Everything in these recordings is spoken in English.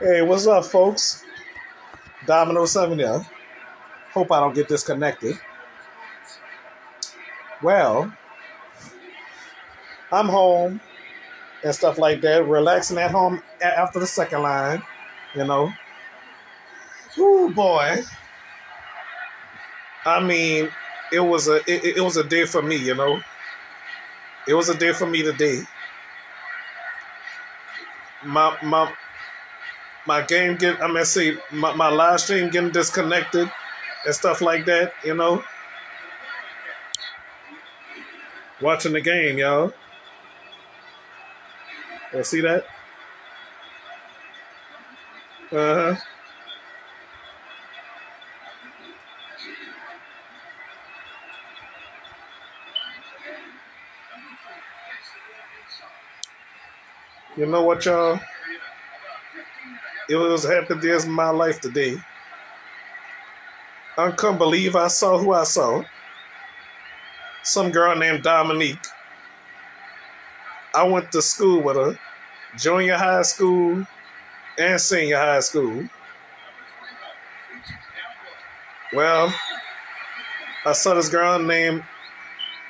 Hey, what's up, folks? Domino 7 here. Hope I don't get disconnected. Well, I'm home and stuff like that, relaxing at home after the second line, you know. Ooh, boy. I mean, it was a it, it was a day for me, you know. It was a day for me today. My my my game get I mean see my, my live stream getting disconnected and stuff like that, you know. Watching the game, y'all. You see that? Uh-huh. You know what, y'all? It was happened in my life today. I couldn't believe I saw who I saw. Some girl named Dominique. I went to school with her, junior high school and senior high school. Well, I saw this girl named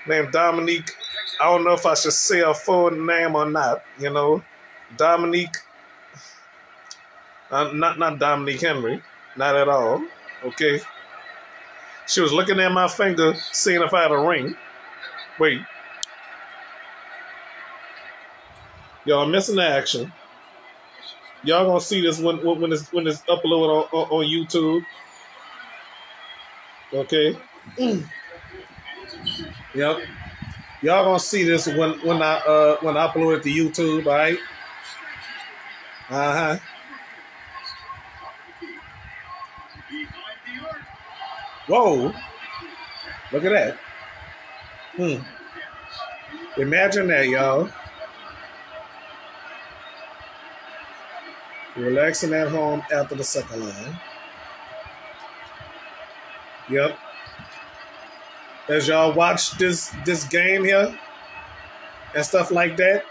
named Dominique. I don't know if I should say her full name or not. You know, Dominique. Uh, not not Dominique Henry, not at all. Okay. She was looking at my finger, seeing if I had a ring. Wait. Y'all missing the action. Y'all gonna see this when when it's when it's uploaded on, on, on YouTube. Okay. Yep. Y'all gonna see this when when I uh when I upload it to YouTube, all right? Uh-huh. Whoa. Look at that. Hmm. Imagine that, y'all. Relaxing at home after the second line. Yep. As y'all watch this this game here and stuff like that.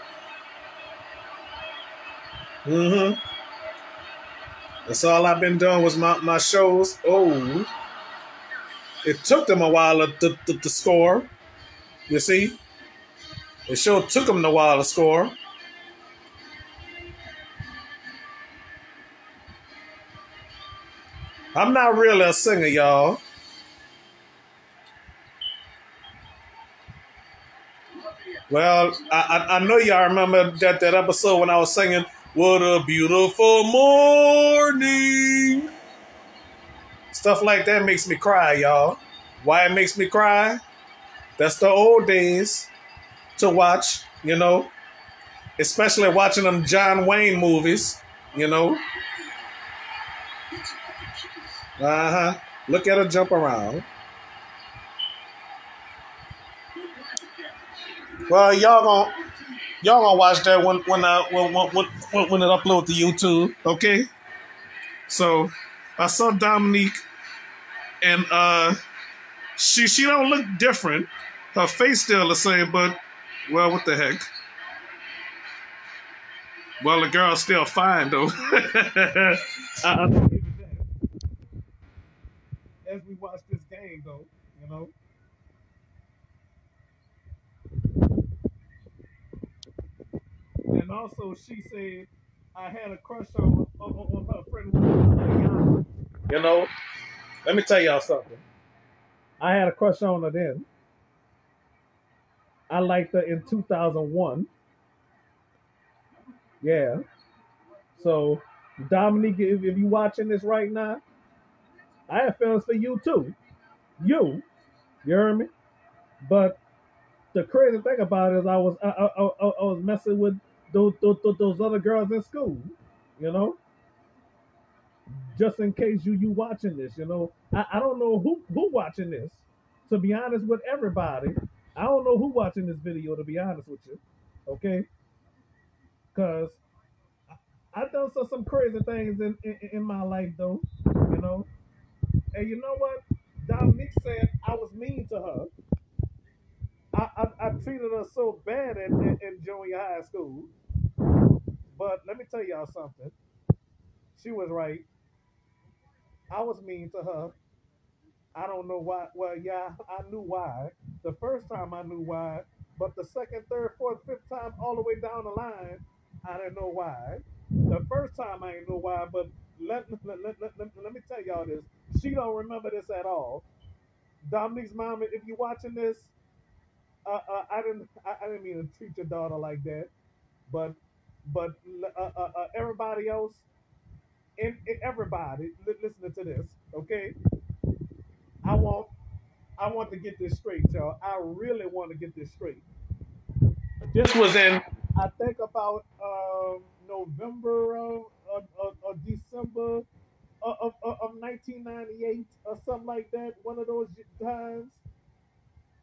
Mm-hmm. That's all I've been doing was my, my shows. Oh. It took them a while to, to, to score. You see? It sure took them a while to score. I'm not really a singer, y'all. Well, I, I, know y'all remember that, that episode when I was singing, What a Beautiful Morning. Stuff like that makes me cry, y'all. Why it makes me cry? That's the old days to watch, you know, especially watching them John Wayne movies, you know. Uh huh. Look at her jump around. Well, y'all gonna y'all gonna watch that when when I when when when, it upload to YouTube, okay? So I saw Dominique, and uh, she she don't look different. Her face still the same, but well, what the heck? Well, the girl's still fine though. As we watch this game, though, you know. And also, she said I had a crush on, on, on her friend. You know, let me tell y'all something. I had a crush on her then. I liked her in 2001. Yeah. So, Dominique, if, if you watching this right now, I have feelings for you too. You, you hear me? But the crazy thing about it is, I was I, I, I, I was messing with those, those those other girls in school. You know, just in case you you watching this, you know, I, I don't know who who watching this. To be honest with everybody, I don't know who watching this video. To be honest with you, okay, because I done so some crazy things in, in in my life though, you know. And you know what? Dominique said I was mean to her. Treated us so bad in, in, junior high school. But let me tell y'all something. She was right. I was mean to her. I don't know why. Well, yeah, I knew why. The first time I knew why, but the second, third, fourth, fifth time, all the way down the line, I didn't know why. The first time I didn't know why, but let, let, let, let, let, let me tell y'all this. She don't remember this at all. Dominique's mom, if you're watching this, uh, I didn't I, I, didn't mean to treat your daughter like that, but but uh, uh, uh everybody else, and, everybody li- listening to this, okay? I want I want to get this straight, y'all. I really want to get this straight. This was in I think about um, November of, of December of, of, of 1998 or something like that. One of those times.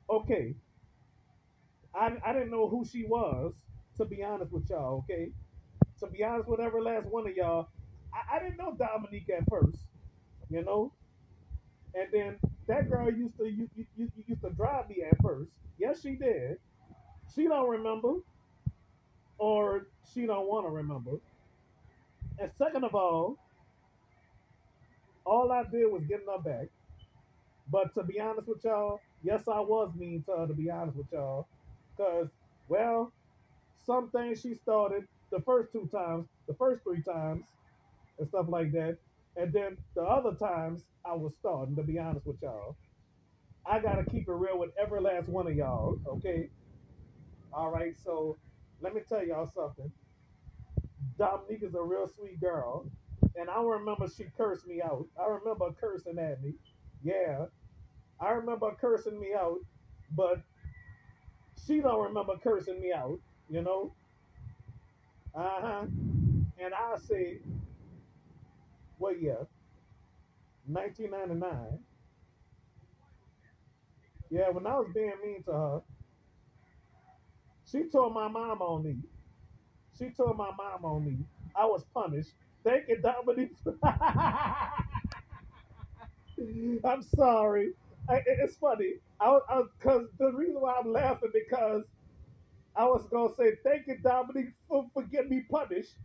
Okay. I, I didn't know who she was, to be honest with y'all, okay? To be honest with every last one of y'all, I, I didn't know Dominique at first, you know? And then that girl used to you, you, you used to drive me at first. Yes, she did. She don't remember, or she don't want to remember. And second of all, all I did was get her back. But to be honest with y'all, yes, I was mean to her. To be honest with y'all, because well, some things she started the first two times, the first three times, and stuff like that. And then the other times I was starting, to be honest with y'all. I gotta keep it real with every last one of y'all, okay? All right, so let me tell y'all something. Dominique is a real sweet girl. And I remember she cursed me out. I remember cursing at me. Yeah. I remember cursing me out, but she don't remember cursing me out, you know? Uh-huh. And I say, well, yeah, 1999. Yeah, when I was being mean to her, she told my mom on me. She told my mom on me. I was punished. Thank you, Dominique. I'm sorry. I, it's funny. I because the reason why I'm laughing because I was gonna say thank you, Dominique, for, for getting me punished.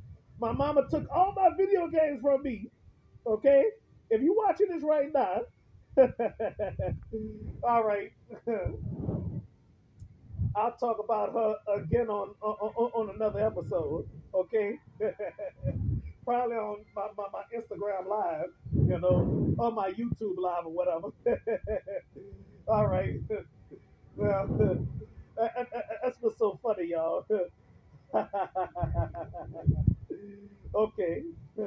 My mama took all my video games from me. Okay, if you watching this right now, all right. I'll talk about her again on on, on another episode. Okay, probably on my, my, my, Instagram live, you know, or my YouTube live or whatever. All right. Well, that's what's so funny, y'all. okay.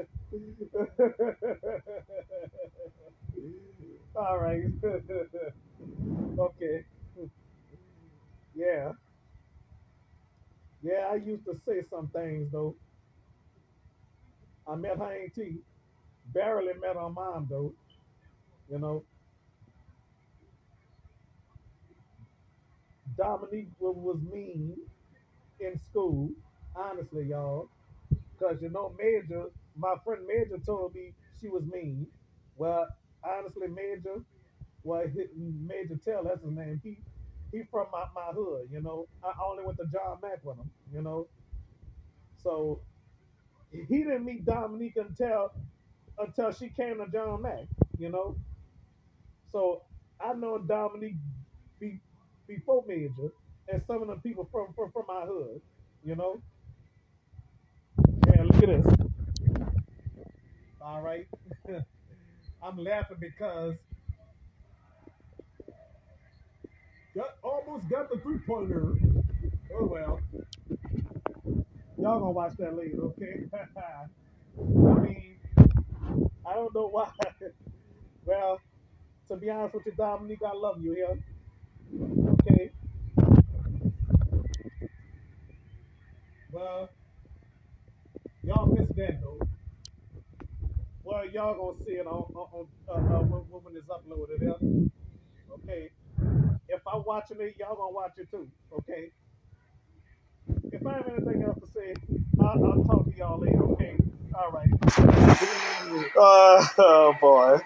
All right. okay. Yeah. Yeah, I used to say some things though. I met her auntie. Barely met her mom though. You know. Dominique was mean in school, honestly, y'all. Because, you know, Major, my friend Major told me she was mean. Well, honestly, Major, well, Major Tell, that's his name. He he from my, my hood, you know. I only went to John Mack with him, you know. So he didn't meet Dominique until until she came to John Mack, you know. So I know Dominique be, before Major and some of the people from, from from my hood, you know. And look at this. All right. I'm laughing because got almost got the three pointer. Oh well. Y'all gonna watch that later, okay? I mean, I don't know why. well, to be honest with you, Dominique, I love you here. Okay. Well, y'all missed that though. Well, y'all gonna see it on, on, on uh, uh, when, when it's uploaded. Yeah? Okay. If I'm watching it, y'all gonna watch it too. Okay. If I have anything else to say, I'll, I'll talk to y'all later. Okay. All right. Uh, oh boy.